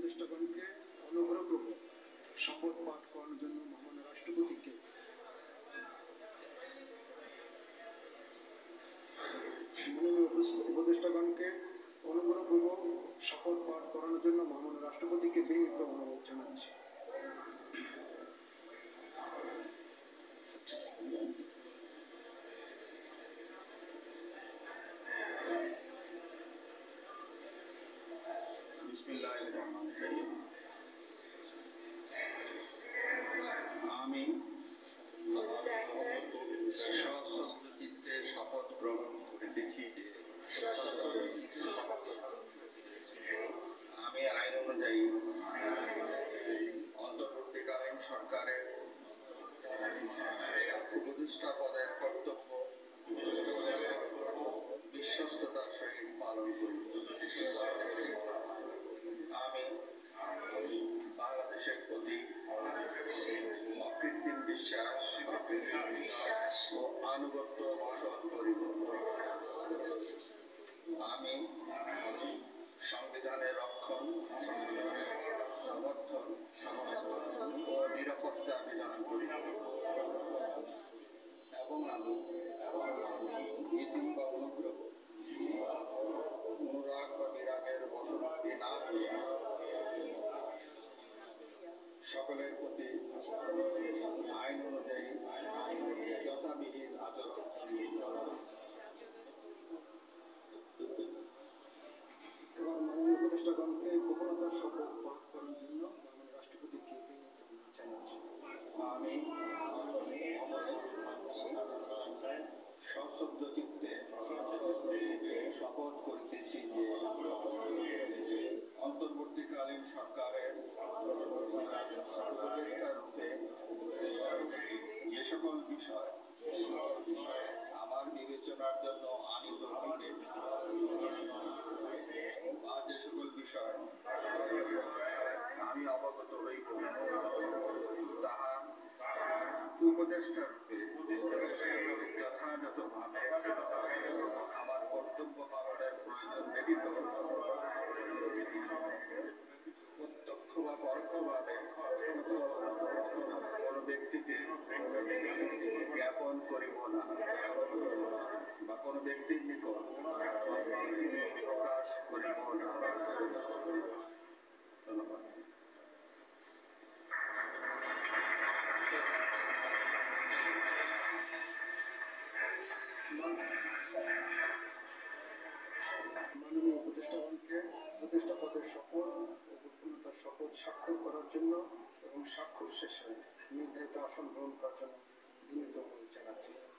উপদেষ্টাগণকে অনবরত শপথ পাঠ করানোর জন্য মহান রাষ্ট্রপতিকে। উপদেষ্টাগণকে অনুগ্রহপূর্বক শপথ পাঠ করানোর জন্য আমি আনুগত্য করিব আমি সংবিধানের রক্ষণ সমর্থন সকল বিষয় আমার বিবেচনার জন্য আনিত হইবে যে সকল বিষয় আমি অবগত হইব তাহা উপদেষ্টা যথাযথভাবে ধন্যবাদ মাননীয় উপদেষ্টাগণকে উপদেষ্টা স্বাক্ষর করার জন্য এবং শেষে নির্ধারিত আসন গ্রহণ করার জন্য বিনীত অনুরোধ জানাচ্ছি।